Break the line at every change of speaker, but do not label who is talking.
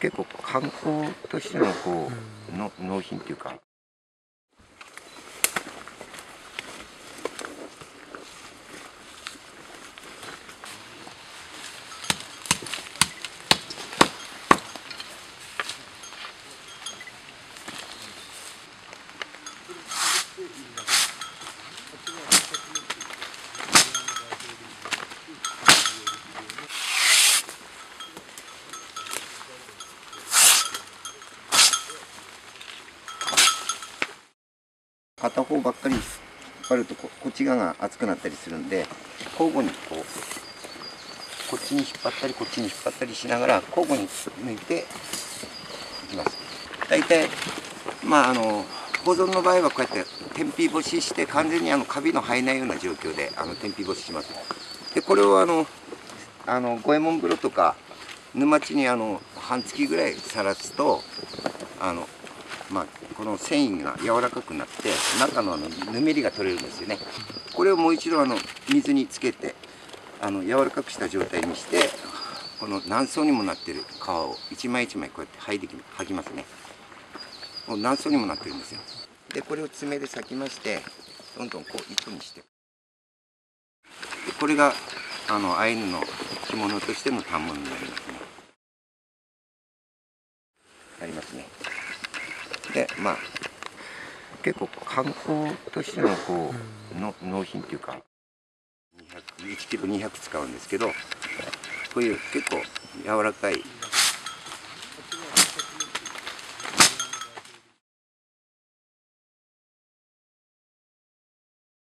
結構観光としてのこうの納品っていうか片方ばっかり引っ張るとこっち側が熱くなったりするんで交互にこうこっちに引っ張ったりこっちに引っ張ったりしながら交互に抜いていきます。大体まああの保存の場合はこうやって天日干しして完全にあのカビの生えないような状況であの天日干しします。でこれをあのあの五右衛門風呂とか沼地にあの半月ぐらいさらすとあのまあ、この繊維が柔らかくなって中のあのぬめりが取れるんですよね。これをもう一度あの水につけてあの柔らかくした状態にしてこの何層にもなってる皮を一枚一枚こうやって剥いでき剥きますね。もう何層にもなってるんですよ。でこれを爪で裂きましてどんどんこう糸にして。でこれがあのアイヌの着物としての反物になりますね。ありますね。でまあ結構観光としてのこうの納品っていうか。1キロ200使うんですけどこういう結構柔らかい